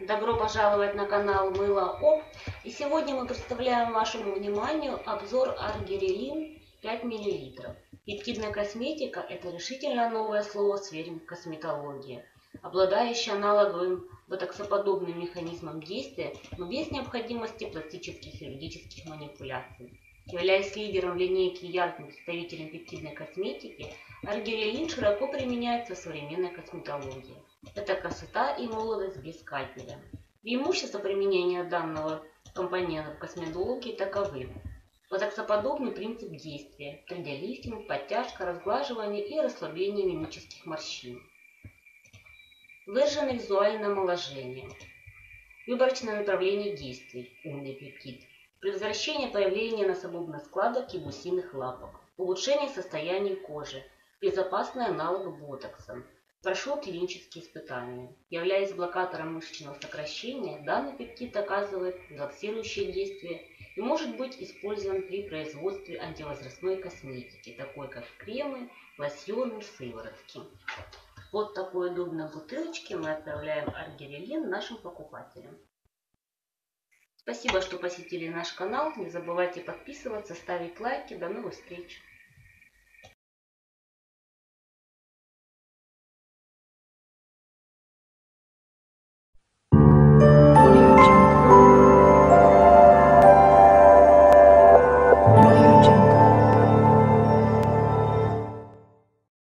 Добро пожаловать на канал Мыло Оп. И сегодня мы представляем вашему вниманию обзор Аргирелин 5 мл. Пептидная косметика – это решительно новое слово в сфере косметологии, обладающее аналоговым ботоксоподобным механизмом действия, но без необходимости пластических хирургических манипуляций. Являясь лидером линейки ярким представителем пептидной косметики, аргирелин широко применяется в современной косметологии. Это красота и молодость без скальпеля. Преимущества применения данного компонента в косметологии таковы. Ботоксоподобный принцип действия, 3D-лифтинг, подтяжка, разглаживание и расслабление мимических морщин. Выраженное визуальное омоложение. Выборочное направление действий, умный пептид. Предотвращение появления носогубных складок и гусиных лапок. Улучшение состояния кожи. Безопасный аналог ботокса. Прошел клинические испытания. Являясь блокатором мышечного сокращения, данный пептид оказывает релаксирующее действие и может быть использован при производстве антивозрастной косметики, такой как кремы, лосьоны, сыворотки. Вот такой удобной бутылочке мы отправляем аргирелин нашим покупателям. Спасибо, что посетили наш канал. Не забывайте подписываться, ставить лайки. До новых встреч!